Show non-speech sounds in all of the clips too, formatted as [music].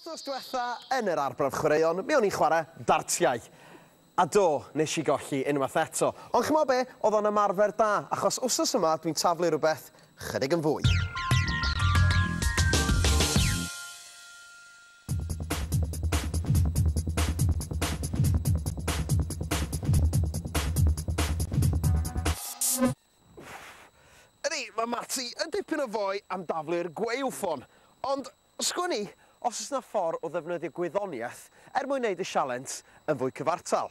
Wythnos diwetha yn yr arbrawf chwaraeon, mi o'n i'n chwarae dartiau. A do, nes i golli unwaith eto. Ond chymo be, oedd o'n ymarfer da, achos wsos yma dwi'n taflu rhywbeth chydig yn fwy. Ydy, mae Marty yn dipyn o foi am daflu'r gweilffon. Ond, sgwni, os oes yna ffordd o ddefnyddio gwyddoniaeth er mwyn wneud y sialent yn fwy cyfartal.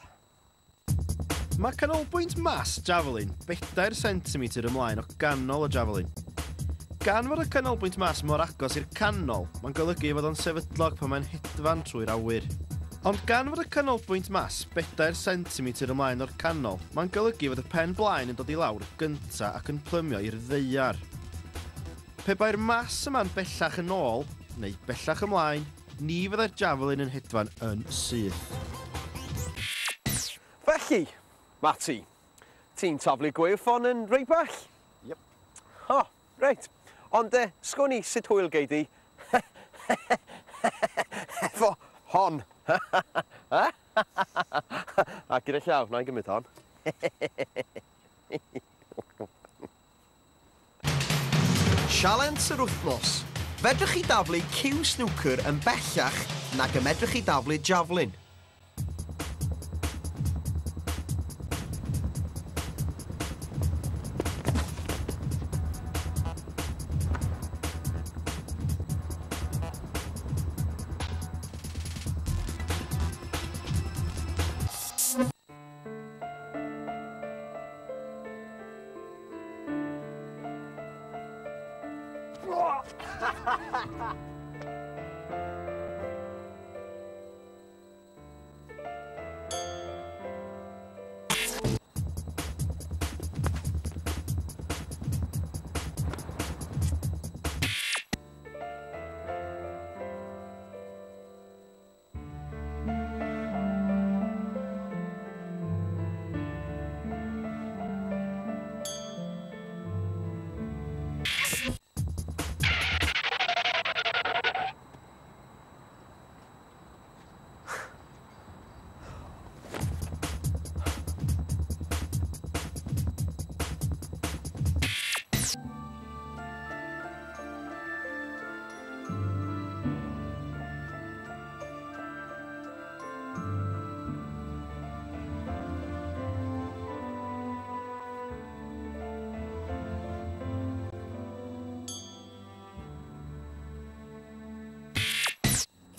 Mae canolbwynt mas javelin 4 cm ymlaen o ganol y javelin. Gan fod y canolbwynt mas mor agos i'r canol, mae'n golygu fod o'n sefydlog pan mae'n hedfan trwy'r awyr. Ond gan fod y canolbwynt mas 4 cm ymlaen o'r canol, mae'n golygu fod y pen blaen yn dod i lawr gynta ac yn plymio i'r ddeiar. Pe bai'r mas yma'n bellach yn ôl, neu bellach ymlaen, ni fyddai'r javelin yn hedfan yn syth. Felly, Mati, ti'n taflu gweirffon yn reit bell? Yep. Ho, oh, reit. Ond e, sgwni sut hwyl gei di. [laughs] Efo hon. [laughs] A gyda llaw, na i gymryd hon. Sialent yr wythnos. Fedrwch chi daflu cyw snwcr yn bellach nag y medrwch chi daflu javelin. ハハハハ!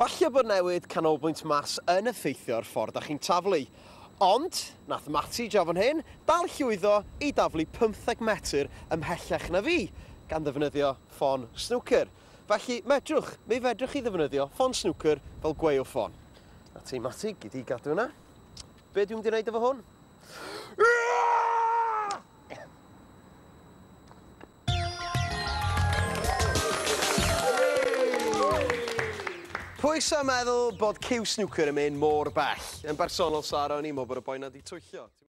Falle bod newid canolbwynt mas yn effeithio'r ffordd a'ch chi'n taflu, ond nath Mati Jafon hyn dal llwyddo i daflu 15 metr ymhellach na fi gan ddefnyddio ffon snwcer. Felly medrwch, mi fedrwch chi ddefnyddio ffon snwcer fel gweo ffon. A ti Mati, gyd i gadw yna. Be dwi'n mynd i wneud efo hwn? Pwy sy'n meddwl bod cyw snwcer yn mynd mor bell? Yn bersonol, Sara, o'n i'n meddwl bod y boi na di twyllio.